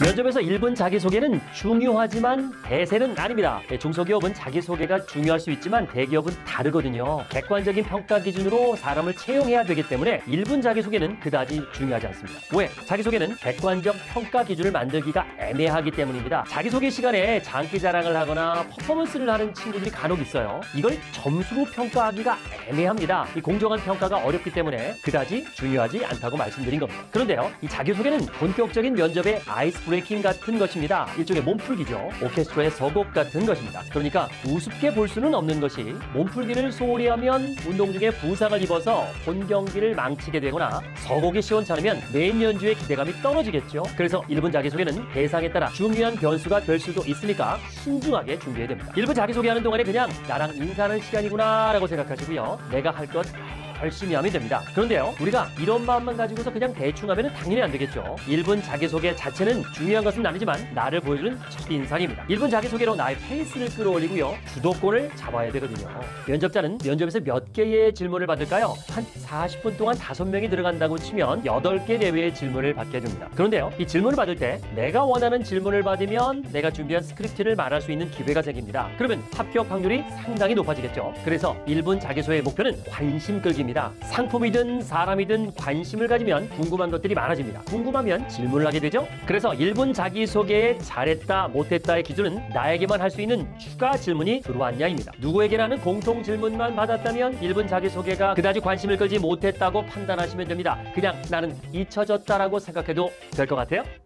면접에서 1분 자기소개는 중요하지만 대세는 아닙니다. 네, 중소기업은 자기소개가 중요할 수 있지만 대기업은 다르거든요. 객관적인 평가 기준으로 사람을 채용해야 되기 때문에 1분 자기소개는 그다지 중요하지 않습니다. 왜? 자기소개는 객관적 평가 기준을 만들기가 애매하기 때문입니다. 자기소개 시간에 장기 자랑을 하거나 퍼포먼스를 하는 친구들이 간혹 있어요. 이걸 점수로 평가하기가 애매합니다. 이 공정한 평가가 어렵기 때문에 그다지 중요하지 않다고 말씀드린 겁니다. 그런데요, 이 자기소개는 본격적인 면접의 아이스 브레이킹 같은 것입니다. 일종의 몸풀기죠. 오케스트라의 서곡 같은 것입니다. 그러니까 우습게 볼 수는 없는 것이 몸풀기를 소홀히 하면 운동 중에 부상을 입어서 본 경기를 망치게 되거나 서곡이 시원찮으면 메인 연주의 기대감이 떨어지겠죠. 그래서 1분 자기소개는 대상에 따라 중요한 변수가 될 수도 있으니까 신중하게 준비해야 됩니다. 1분 자기소개하는 동안에 그냥 나랑 인사하는 시간이구나 라고 생각하시고요. 내가 할 것 열심히 하면 됩니다. 그런데요, 우리가 이런 마음만 가지고서 그냥 대충 하면 당연히 안 되겠죠. 1분 자기소개 자체는 중요한 것은 아니지만 나를 보여주는 첫인상입니다. 1분 자기소개로 나의 페이스를 끌어올리고요. 주도권을 잡아야 되거든요. 면접자는 면접에서 몇 개의 질문을 받을까요? 한 40분 동안 5명이 들어간다고 치면 8개 내외의 질문을 받게 됩니다. 그런데요, 이 질문을 받을 때 내가 원하는 질문을 받으면 내가 준비한 스크립트를 말할 수 있는 기회가 생깁니다. 그러면 합격 확률이 상당히 높아지겠죠. 그래서 1분 자기소개의 목표는 관심 끌기입니다. 상품이든 사람이든 관심을 가지면 궁금한 것들이 많아집니다. 궁금하면 질문을 하게 되죠. 그래서 1분 자기소개에 잘했다 못했다의 기준은 나에게만 할 수 있는 추가 질문이 들어왔냐입니다. 누구에게라는 공통 질문만 받았다면 1분 자기소개가 그다지 관심을 끌지 못했다고 판단하시면 됩니다. 그냥 나는 잊혀졌다라고 생각해도 될 것 같아요.